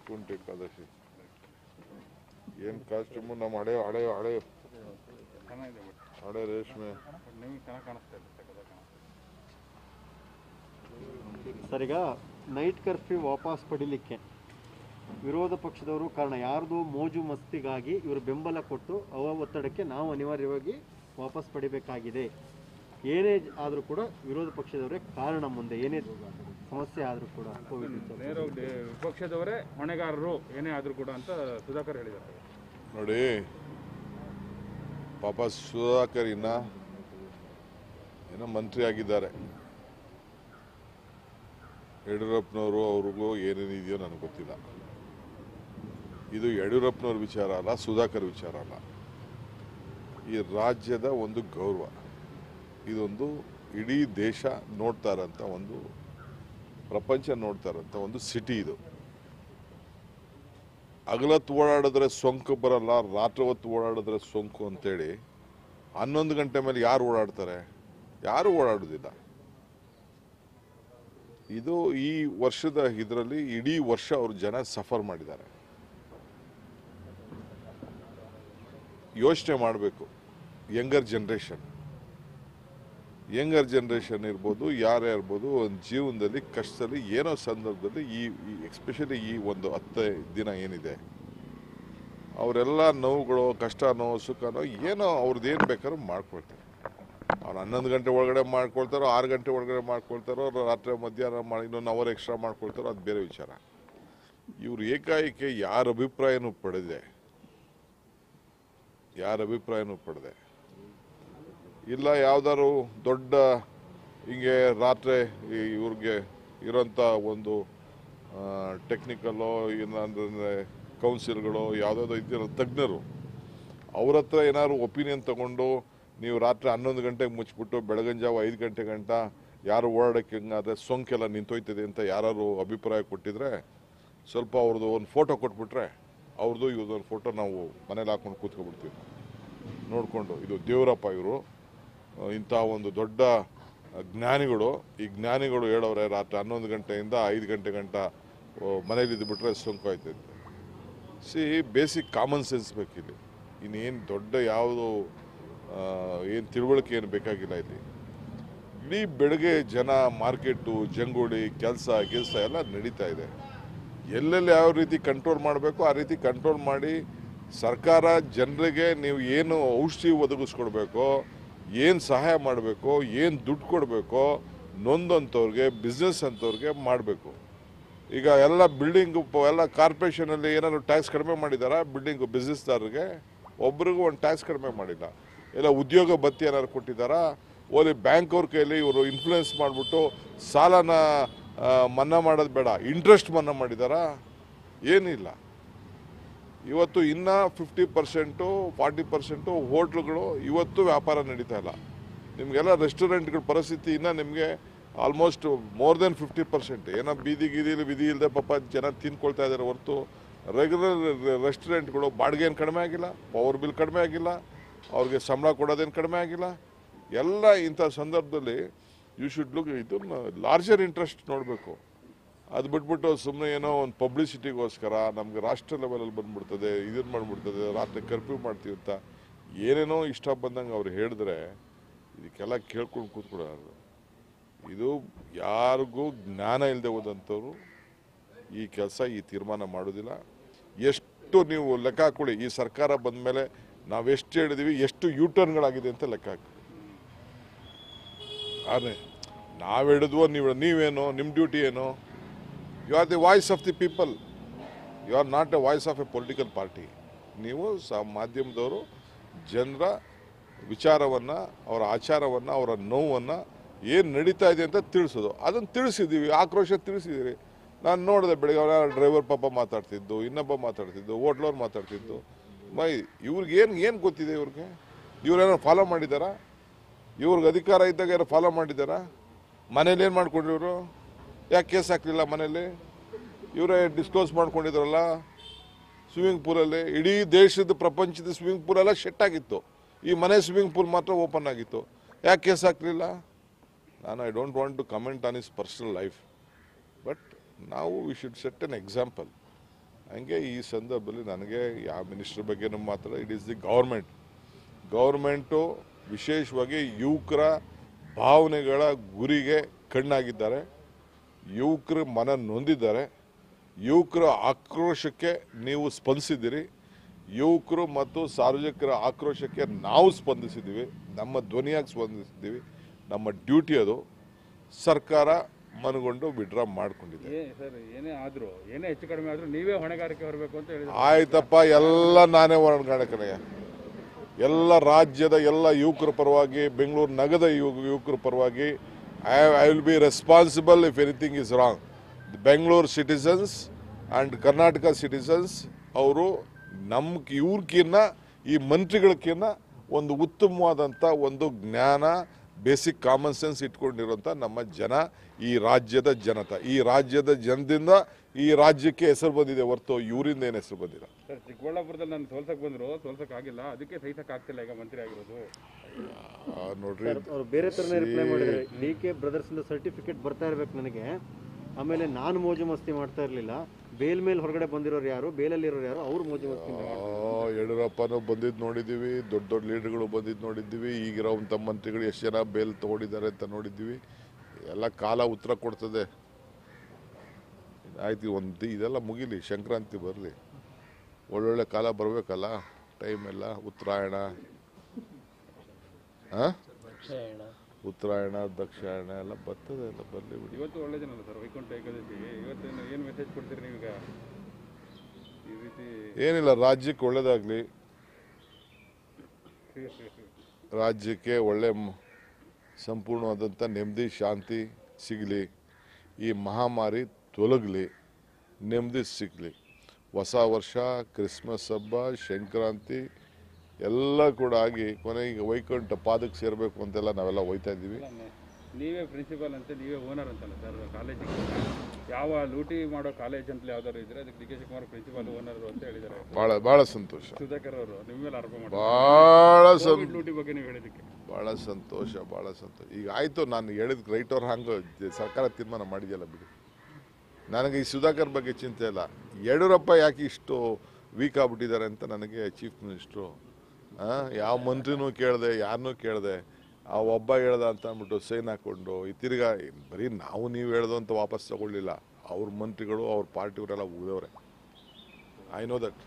ವೈಕುಂಠ ಏಕಾದಶಿ. ಏನು ಕಾಸ್ಟ್ಯೂಮು ನಮ್ಮ ಹಳೆ ಹಳೆ ಹಳೆ ಹಳೆ ರೇಷ್ಮೆ. ನಿಮಗೆ ಚೆನ್ನಾಗಿ ಕಾಣಿಸ್ತಾ ಇದೆ ಸಖತ್ತಾಗಿ ಸರ್ ಈಗ ನೈಟ್ ಕರ್ಫ್ಯೂ ವಾಪಸ್ ಪಡಿಲಿಕ್ಕೆ ವಿರೋಧ ಪಕ್ಷದವರು ಕಾರಣ ಯಾರ್ದು? ಮೋಜು ಮಸ್ತಿಗಾಗಿ ಇವರು ಬೆಂಬಲ ಕೊಟ್ಟು ಅವ ಒತ್ತಡಕ್ಕೆ ನಾವು ಅನಿವಾರ್ಯವಾಗಿ ವಾಪಸ್ ಪಡಿಬೇಕಾಗಿದೆ. ಏನೇ ಆದರೂ ಕೂಡ ವಿರೋಧ ಪಕ್ಷದವರೇ ಕಾರಣ ಮುಂದೆ. ಏನೇ ಸಮಸ್ಯೆ ಆದರೂ ಕೂಡ ಕೋವಿಡ್ ವಿಪಕ್ಷದವರೇ ಹೊಣೆಗಾರರು ಏನೇ ಆದರೂ ಕೂಡ ಅಂತ ಸುಧಾಕರ್ ಹೇಳಿದ್ದಾರೆ. ನೋಡಿ ಪಾಪ ಸುಧಾಕರ್ ಇನ್ನ ಏನೋ ಮಂತ್ರಿ ಆಗಿದ್ದಾರೆ. ಯಡಿಯೂರಪ್ಪನವರು ಅವ್ರಿಗೂ ಏನೇನಿದೆಯೋ ನನಗೆ ಗೊತ್ತಿಲ್ಲ. ಇದು ಯಡಿಯೂರಪ್ಪನವ್ರ ವಿಚಾರ ಅಲ್ಲ ಸುಧಾಕರ್ ವಿಚಾರ ಅಲ್ಲ. ಈ ರಾಜ್ಯದ ಒಂದು ಗೌರವ ಇದೊಂದು ಇಡೀ ದೇಶ ನೋಡ್ತಾ ಇರೋಂಥ ಒಂದು ಪ್ರಪಂಚ ನೋಡ್ತಾ ಇರೋಂಥ ಒಂದು ಸಿಟಿ ಇದು. ಹಗಲತ್ತು ಓಡಾಡಿದ್ರೆ ಸೋಂಕು ಬರಲ್ಲ, ರಾತ್ರಿ ಹೊತ್ತು ಓಡಾಡಿದ್ರೆ ಸೋಂಕು ಅಂತೇಳಿ ಹನ್ನೊಂದು ಗಂಟೆ ಮೇಲೆ ಯಾರು ಓಡಾಡ್ತಾರೆ? ಯಾರು ಓಡಾಡೋದಿಲ್ಲ. ಇದು ಈ ವರ್ಷದ ಇದರಲ್ಲಿ ಇಡೀ ವರ್ಷ ಅವರು ಜನ ಸಫರ್ ಮಾಡಿದ್ದಾರೆ. ಯೋಚನೆ ಮಾಡಬೇಕು, ಯಂಗರ್ ಜನ್ರೇಷನ್ ಯಂಗರ್ ಜನ್ರೇಷನ್ ಇರ್ಬೋದು, ಯಾರೇ ಇರ್ಬೋದು, ಒಂದು ಜೀವನದಲ್ಲಿ, ಕಷ್ಟದಲ್ಲಿ, ಏನೋ ಸಂದರ್ಭದಲ್ಲಿ ಈ ಎಸ್ಪೆಷಲಿ ಈ ಒಂದು ಹತ್ತು ದಿನ ಏನಿದೆ. ಅವರೆಲ್ಲ ನೋವುಗಳು, ಕಷ್ಟನೋ, ಸುಖನೋ, ಏನೋ ಅವ್ರದ್ದು ಏನು ಬೇಕಾದ್ರೂ ಮಾಡ್ಕೊಳ್ತಾರೆ. ಅವ್ರು ಹನ್ನೊಂದು ಗಂಟೆ ಒಳಗಡೆ ಮಾಡ್ಕೊಳ್ತಾರೋ, ಆರು ಗಂಟೆ ಒಳಗಡೆ ಮಾಡ್ಕೊಳ್ತಾರೋ ರಾತ್ರಿ ಮಧ್ಯಾಹ್ನ ಮಾಡಿ, ಇನ್ನೊಂದು ಅವರ್ ಎಕ್ಸ್ಟ್ರಾ ಮಾಡ್ಕೊಳ್ತಾರೋ, ಅದು ಬೇರೆ ವಿಚಾರ. ಇವರು ಏಕಾಏಕಿ ಯಾರ ಅಭಿಪ್ರಾಯನೂ ಪಡೆದೆ, ಯಾರ ಅಭಿಪ್ರಾಯನೂ ಪಡೆದೆ ಇಲ್ಲ ಯಾವ್ದಾದ್ರು ದೊಡ್ಡ ಹಿಂಗೆ ರಾತ್ರಿ ಈ ಇವ್ರಿಗೆ ಇರೋಂಥ ಒಂದು ಟೆಕ್ನಿಕಲ್ಲೋ ಇಲ್ಲಾಂದ್ರೆ ಕೌನ್ಸಿಲ್ಗಳು ಯಾವುದಾದ್ರು ಇದ್ದಿರೋ ತಜ್ಞರು, ಅವ್ರ ಹತ್ರ ಏನಾದ್ರು ಒಪಿನಿಯನ್ ತಗೊಂಡು ನೀವು ರಾತ್ರಿ ಹನ್ನೊಂದು ಗಂಟೆಗೆ ಮುಚ್ಚಿಬಿಟ್ಟು ಬೆಳಗಿನ ಜಾವ ಐದು ಗಂಟೆ ಗಂಟ ಯಾರು ಓಡಾಡಕ್ಕೆ ಹಿಂಗಾದ್ರೆ ಸೋಂಕೆಲ್ಲ ನಿಂತೋಯ್ತದೆ ಅಂತ ಯಾರು ಅಭಿಪ್ರಾಯ ಕೊಟ್ಟಿದ್ರೆ ಸ್ವಲ್ಪ ಅವ್ರದ್ದು ಒಂದು ಫೋಟೋ ಕೊಟ್ಬಿಟ್ರೆ ಅವ್ರದ್ದು ಇವ್ರದ್ದು ಫೋಟೋ ನಾವು ಮನೇಲಿ ಹಾಕೊಂಡು ಕೂತ್ಕೊಬಿಡ್ತೀವಿ. ನೋಡಿಕೊಂಡು, ಇದು ದೇವರಪ್ಪ ಇವರು. ಇಂಥ ಒಂದು ದೊಡ್ಡ ಜ್ಞಾನಿಗಳು, ಈ ಜ್ಞಾನಿಗಳು ಹೇಳೋರೆ ರಾತ್ರಿ ಹನ್ನೊಂದು ಗಂಟೆಯಿಂದ ಐದು ಗಂಟೆ ಗಂಟ ಮನೇಲಿ ಬಿಟ್ಟರೆ ಸೋಂಕು ಆಯ್ತೈತೆ ಸಿ, ಬೇಸಿಕ್ ಕಾಮನ್ ಸೆನ್ಸ್ ಬೇಕಿಲ್ಲಿ. ಇನ್ನೇನು ದೊಡ್ಡ ಯಾವುದು ಏನು ತಿಳುವಳಿಕೆ ಏನು ಬೇಕಾಗಿಲ್ಲ ಇಲ್ಲಿ. ಇಡೀ ಬೆಳಗ್ಗೆ ಜನ, ಮಾರ್ಕೆಟು, ಜಂಗುಳಿ, ಕೆಲಸ ಕೆಲಸ ಎಲ್ಲ ನಡೀತಾ ಇದೆ. ಎಲ್ಲೆಲ್ಲಿ ಯಾವ ರೀತಿ ಕಂಟ್ರೋಲ್ ಮಾಡಬೇಕು ಆ ರೀತಿ ಕಂಟ್ರೋಲ್ ಮಾಡಿ ಸರ್ಕಾರ ಜನರಿಗೆ ನೀವು ಏನು ಔಷಧಿ ಒದಗಿಸ್ಕೊಡ್ಬೇಕೋ ಏನು ಸಹಾಯ ಮಾಡಬೇಕು, ಏನು ದುಡ್ಡು ಕೊಡಬೇಕೋ ನೊಂದಂಥವ್ರಿಗೆ ಬಿಸ್ನೆಸ್ ಅಂಥವ್ರಿಗೆ ಮಾಡಬೇಕು. ಈಗ ಎಲ್ಲ ಬಿಲ್ಡಿಂಗ್ ಎಲ್ಲ ಕಾರ್ಪೊರೇಷನಲ್ಲಿ ಏನಾದ್ರು ಟ್ಯಾಕ್ಸ್ ಕಡಿಮೆ ಮಾಡಿದಾರ? ಬಿಲ್ಡಿಂಗ್ ಬಿಸ್ನೆಸ್ದಾರರಿಗೆ ಒಬ್ರಿಗೂ ಒಂದು ಟ್ಯಾಕ್ಸ್ ಕಡಿಮೆ ಮಾಡಿಲ್ಲ. ಇಲ್ಲ ಉದ್ಯೋಗ ಬತ್ತಿ ಏನಾದ್ರು ಕೊಟ್ಟಿದ್ದಾರಾ ಓಲಿ ಬ್ಯಾಂಕ್ ಅವ್ರ ಕೈಯಲ್ಲಿ ಇವರು ಇನ್ಫ್ಲುಯೆನ್ಸ್ ಮಾಡಿಬಿಟ್ಟು ಸಾಲನ ಮನ್ನಾ ಮಾಡೋದು ಬೇಡ. ಇಂಟ್ರೆಸ್ಟ್ ಮನ್ನಾ ಮಾಡಿದಾರಾ? ಏನಿಲ್ಲ. ಇವತ್ತು ಇನ್ನೂ ಫಿಫ್ಟಿ ಪರ್ಸೆಂಟು ಫಾರ್ಟಿ ಪರ್ಸೆಂಟು ಹೋಟ್ಲುಗಳು ಇವತ್ತು ವ್ಯಾಪಾರ ನಡೀತಾ ಇಲ್ಲ. ನಿಮಗೆಲ್ಲ ರೆಸ್ಟೋರೆಂಟ್ಗಳ ಪರಿಸ್ಥಿತಿ ಇನ್ನೂ ನಿಮಗೆ almost more than fifty percent ಏನೋ ಬೀದಿ ಗೀದಿಲಿ ವಿಧಿ ಇಲ್ಲದೆ ಪಾಪ ಜನ ತಿನ್ಕೊಳ್ತಾ ಇದ್ದಾರೆ ಹೊರತು. ರೆಗ್ಯುಲರ್ ರೆಸ್ಟೋರೆಂಟ್ಗಳು ಬಾಡಿಗೆ ಏನು ಕಡಿಮೆ ಆಗಿಲ್ಲ ಪವರ್ ಬಿಲ್ ಕಡಿಮೆ ಆಗಿಲ್ಲ, ಅವ್ರಿಗೆ ಸಂಬಳ ಕೊಡೋದೇನು ಕಡಿಮೆ ಆಗಿಲ್ಲ. ಎಲ್ಲ ಇಂಥ ಸಂದರ್ಭದಲ್ಲಿ ಯು ಶುಡ್ ಲುಕ್ ಇದು ಲಾರ್ಜರ್ ಇಂಟ್ರೆಸ್ಟ್ ನೋಡಬೇಕು. ಅದು ಬಿಟ್ಬಿಟ್ಟು ಸುಮ್ಮನೆ ಏನೋ ಒಂದು ಪಬ್ಲಿಸಿಟಿಗೋಸ್ಕರ ನಮ್ಗೆ ರಾಷ್ಟ್ರ ಲೆವೆಲಲ್ಲಿ ಬಂದ್ಬಿಡ್ತದೆ ಇದನ್ನು ಮಾಡಿಬಿಡ್ತದೆ, ರಾತ್ರಿ ಕರ್ಫ್ಯೂ ಮಾಡ್ತೀವಿ ಅಂತ ಏನೇನೋ ಇಷ್ಟ ಬಂದಂಗೆ ಅವ್ರು ಹೇಳಿದ್ರೆ ಇದಕ್ಕೆಲ್ಲ ಕೇಳ್ಕೊಂಡು ಕೂತ್ಕೊಳ್ಳೋದು ಇದು ಯಾರಿಗೂ ಜ್ಞಾನ ಇಲ್ಲದೆ ಹೋದಂಥವ್ರು ಈ ಕೆಲಸ, ಈ ತೀರ್ಮಾನ ಮಾಡೋದಿಲ್ಲ. ಎಷ್ಟು ನೀವು ಲೆಕ್ಕ ಹಾಕೊಳ್ಳಿ ಈ ಸರ್ಕಾರ ಬಂದ ಮೇಲೆ ನಾವೆಷ್ಟು ಹೇಳಿದೀವಿ, ಎಷ್ಟು ಯೂಟರ್ನ್ಗಳಾಗಿದೆ ಅಂತ ಲೆಕ್ಕ ಹಾಕಿ ಅದೇ ನಾವು ಹೇಳಿದ್ವೋ ನೀವು ನೀವೇನೋ ನಿಮ್ಮ ಡ್ಯೂಟಿ ಏನು you are the voice of the people you are not a voice of a political party ನೀವು ಸ, ಮಾಧ್ಯಮದವರು ಜನರ ವಿಚಾರವನ್ನು, ಅವರ ಆಚಾರವನ್ನು, ಅವರ ನೋವನ್ನು ಏನು ನಡೀತಾ ಇದೆ ಅಂತ ತಿಳಿಸೋದು. ಅದನ್ನು ತಿಳಿಸಿದ್ದೀವಿ ಆಕ್ರೋಶ ತಿಳಿಸಿದ್ದೀರಿ ನಾನು ನೋಡಿದೆ ಬೆಳಗ್ಗೆ ಅವರ ಡ್ರೈವರ್ ಪಾಪ ಮಾತಾಡ್ತಿದ್ದು, ಇನ್ನೊಬ್ಬ ಮಾತಾಡ್ತಿದ್ದು, ಹೋಟ್ಲವ್ರು ಮಾತಾಡ್ತಿದ್ದು. ಮೈ ಇವ್ರಿಗೆ ಏನು ಏನು ಗೊತ್ತಿದೆ ಇವ್ರಿಗೆ? ಇವ್ರೇನೋ ಫಾಲೋ ಮಾಡಿದ್ದಾರಾ? ಇವ್ರಿಗೆ ಅಧಿಕಾರ ಇದ್ದಾಗ ಯಾರು ಫಾಲೋ ಮಾಡಿದ್ದಾರಾ? ಮನೇಲಿ ಏನು ಮಾಡಿಕೊಂಡ್ರಿ ಇವರು? ಯಾಕೆ ಕೇಸ್ ಹಾಕಲಿಲ್ಲ ಮನೆಯಲ್ಲಿ? ಇವರೇ ಡಿಸ್ಕ್ಲೋಸ್ ಮಾಡ್ಕೊಂಡಿದ್ರಲ್ಲ ಸ್ವಿಮ್ಮಿಂಗ್ ಪೂಲಲ್ಲಿ ಇಡೀ ದೇಶದ ಪ್ರಪಂಚದ ಸ್ವಿಮ್ಮಿಂಗ್ ಪೂಲ್ ಎಲ್ಲ ಶೆಟ್ ಆಗಿತ್ತು. ಈ ಮನೆ ಸ್ವಿಮ್ಮಿಂಗ್ ಪೂಲ್ ಮಾತ್ರ ಓಪನ್ ಆಗಿತ್ತು. ಯಾಕೆ ಕೇಸ್ ಹಾಕಲಿಲ್ಲ? ನಾನು I don't want to comment on his personal life but ನಾವು we should set an example ಹಂಗೆ ಈ ಸಂದರ್ಭದಲ್ಲಿ ನನಗೆ ಯಾವ ಮಿನಿಸ್ಟರ್ ಬಗ್ಗೆನೂ ಮಾತ್ರ it is the government government ವಿಶೇಷವಾಗಿ ಯುವಕರ ಭಾವನೆಗಳ ಗುರಿಗೆ ಕಣ್ಣಾಗಿದ್ದಾರೆ. ಯುವಕರು ಮನ ನೊಂದಿದ್ದಾರೆ. ಯುವಕರ ಆಕ್ರೋಶಕ್ಕೆ ನೀವು ಸ್ಪಂದಿಸಿದ್ದೀರಿ. ಯುವಕರು ಮತ್ತು ಸಾರ್ವಜನಿಕರ ಆಕ್ರೋಶಕ್ಕೆ ನಾವು ಸ್ಪಂದಿಸಿದ್ದೀವಿ. ನಮ್ಮ ಧ್ವನಿಯಾಗಿ ಸ್ಪಂದಿಸಿದ್ದೀವಿ. ನಮ್ಮ ಡ್ಯೂಟಿ ಅದು. ಸರ್ಕಾರ ಮನಗೊಂಡು ವಿಡ್ರಾ ಮಾಡ್ಕೊಂಡಿದೆ. ಏ ಸರ್ ಏನೇ ಆದ್ರೂ ಏನೇ ಹೆಚ್ಚು ಕಡಿಮೆ ಆದ್ರೂ ನೀವೇ ಹೊಣೆಗಾರಿಕೆ ಹೊರಬೇಕು ಅಂತ ಹೇಳಿದ್ರು. ಆಯ್ತಪ್ಪ ಎಲ್ಲ ನಾನೇ ಹೊಣೆಗಾರಿಕೆ ಎಲ್ಲ ರಾಜ್ಯದ ಎಲ್ಲ ಯುವಕರ ಪರವಾಗಿ ಬೆಂಗಳೂರು ನಗರದ ಯುವ ಯುವಕರ ಪರವಾಗಿ I I will be responsible if anything is wrong Bengaluru citizens and Karnataka citizens ಅವರು ನಮ್ಮ ಇವ್ರಕ್ಕಿನ್ನ ಈ ಮಂತ್ರಿಗಳಕ್ಕಿನ್ನ ಒಂದು ಉತ್ತಮವಾದಂಥ ಒಂದು ಜ್ಞಾನ ಬೇಸಿಕ್ ಕಾಮನ್ ಸೆನ್ಸ್ ಇಟ್ಕೊಂಡಿರೋಂಥ ನಮ್ಮ ಜನ ಈ ರಾಜ್ಯದ ಜನತ. ಈ ರಾಜ್ಯದ ಜನದಿಂದ ಈ ರಾಜ್ಯಕ್ಕೆ ಹೆಸರು ಬಂದಿದೆ ಹೊರತು ಇವರಿಂದ ಏನು ಹೆಸರು ಬಂದಿಲ್ಲ. ಚಿಕ್ಕಬಳ್ಳಾಪುರದಲ್ಲಿ ನಾನು ಸೋಲ್ಸಕ್ಕೆ ಬಂದ್ರು, ಸೋಲ್ಸಕ್ ಆಗಿಲ್ಲ. ಅದಕ್ಕೆ ಸಹಿಸಕ್ ಆಗ್ತಿಲ್ಲ ಈಗ ಮಂತ್ರಿ ಆಗಿರೋದು. ನೋಡ್ರಿ ಅವ್ರು ಬೇರೆ ಥರನೇ ರಿಪ್ಲೈ ಮಾಡಿದ್ದಾರೆ. ಡಿ ಕೆ ಬ್ರದರ್ಸಿಂದ ಸರ್ಟಿಫಿಕೇಟ್ ಬರ್ತಾ ಇರ್ಬೇಕು ನನಗೆ. ಆಮೇಲೆ ನಾನು ಮೋಜು ಮಸ್ತಿ ಮಾಡ್ತಾ ಇರಲಿಲ್ಲ. ಬೇಲ್ ಮೇಲೆ ಹೊರಗಡೆ ಬಂದಿರೋರು ಯಾರು ಬೇಲಲ್ಲಿರೋರು ಯಾರು ಅವ್ರು ಮೋಜು ಮಸ್ತಿ ಯಡಿಯೂರಪ್ಪನೂ ಬಂದಿದ್ದು ನೋಡಿದ್ದೀವಿ ದೊಡ್ಡ ದೊಡ್ಡ ಲೀಡರ್ಗಳು ಬಂದಿದ್ದು ನೋಡಿದ್ದೀವಿ ತಮ್ಮ ಮಂತ್ರಿಗಳು ಎಷ್ಟು ಜನ ಬೇಲ್ ತಗೊಂಡಿದ್ದಾರೆ ಅಂತ ನೋಡಿದ್ದೀವಿ. ಎಲ್ಲ ಕಾಲ ಉತ್ತರ ಕೊಡ್ತದೆ. ಆಯ್ತು ಒಂದು ಇದೆಲ್ಲ ಮುಗಿಲಿ ಸಂಕ್ರಾಂತಿ ಬರಲಿ. ಒಳ್ಳೊಳ್ಳೆ ಕಾಲ ಬರಬೇಕಲ್ಲ ಟೈಮೆಲ್ಲ ಎಲ್ಲ ಉತ್ತರಾಯಣ? ಉತ್ತರಾಯಣ ದಕ್ಷಿಣಾಯಣ ಎಲ್ಲ ಬರ್ತದೆ ಎಲ್ಲ ಬರಲಿ ಬಿಡಿ. ಇವತ್ತು ಒಳ್ಳೆ ಜನ ಅಲ್ಲ ಸರ್ ವೈಕುಂಠ ಏಕಾದಶಿ. ಇವತ್ತು ಏನು ಮೆಸೇಜ್ ಕೊಡ್ತೀರಿ ನೀವೀಗ? ಈ ರೀತಿ ಏನಿಲ್ಲ ರಾಜ್ಯಕ್ಕೆ ಒಳ್ಳೇದಾಗಲಿ. ರಾಜ್ಯಕ್ಕೆ ಒಳ್ಳೆ ಸಂಪೂರ್ಣವಾದಂತ ಸಂಪೂರ್ಣವಾದಂಥ ನೆಮ್ಮದಿ ಶಾಂತಿ ಸಿಗಲಿ. ಈ ಮಹಾಮಾರಿ ತೊಲಗಲಿ ನೆಮ್ಮದಿ ಸಿಗಲಿ. ಹೊಸ ವರ್ಷ ಕ್ರಿಸ್ಮಸ್ ಹಬ್ಬ ಸಂಕ್ರಾಂತಿ ಎಲ್ಲ ಕೂಡ ಆಗಿ ಕೊನೆಗೆ ವೈಕುಂಠ ಪಾದಕ್ಕೆ ಸೇರಬೇಕು ಅಂತೆಲ್ಲ ನಾವೆಲ್ಲ ಹೋಯ್ತಾ ಇದ್ದೀವಿ. ನೀವೇ ಪ್ರಿನ್ಸಿಪಾಲ್ ಅಂತ ನೀವೇ ಓನರ್ ಅಂತಲ್ಲ ಸರ್ ಕಾಲೇಜಿಗೆ ಯಾವ ಲೂಟಿ ಮಾಡೋ ಕಾಲೇಜ್ ಅಂತಲೇ ಯಾವ್ದಾದ್ರು ಇದ್ರೆ ಅದಕ್ಕೆ D K Shivakumar principal owner ಅಂತ ಹೇಳಿದ್ದಾರೆ ಬಹಳ ಬಹಳ ಸಂತೋಷ. ಸುಧಾಕರ್ ಅವರು ನಿಮ್ಮ ಮೇಲೆ ಆರೋಪ ಮಾಡಿ ಸಂ ಲೂಟಿ ಬಗ್ಗೆ ನೀವು ಹೇಳಿದಕ್ಕೆ ಬಹಳ ಸಂತೋಷ ಬಹಳ ಸಂತೋಷ. ಈಗ ಆಯಿತು ನಾನು ಹೇಳಿದ ರೈಟ್ ಅವ್ರ ಹಂಗೆ ಸರ್ಕಾರ ತೀರ್ಮಾನ ಮಾಡಿದೆಯಲ್ಲ ಬಿಡಿ. ನನಗೆ ಈ ಸುಧಾಕರ್ ಬಗ್ಗೆ ಚಿಂತೆ ಇಲ್ಲ. ಯಡಿಯೂರಪ್ಪ ಯಾಕೆ ಇಷ್ಟು ವೀಕ್ ಆಗ್ಬಿಟ್ಟಿದ್ದಾರೆ ಅಂತ ನನಗೆ ಚೀಫ್ ಮಿನಿಸ್ಟ್ರು ಯಾವ ಮಂತ್ರಿನೂ ಕೇಳಿದೆ ಯಾರನ್ನೂ ಕೇಳಿದೆ, ಆ ಒಬ್ಬ ಹೇಳ್ದ ಅಂತ ಅಂದ್ಬಿಟ್ಟು ಸೈನ್ ಹಾಕ್ಕೊಂಡು ಈ ತಿರ್ಗಾ, ಬರೀ ನಾವು ನೀವು ಹೇಳ್ದು ಅಂತ ವಾಪಸ್ ತಗೊಳ್ಳಿಲ್ಲ. ಅವ್ರ ಮಂತ್ರಿಗಳು, ಅವ್ರ ಪಾರ್ಟಿಯವರೆಲ್ಲ ಉಳಿದವ್ರೆ ಐ ನೋ ದಟ್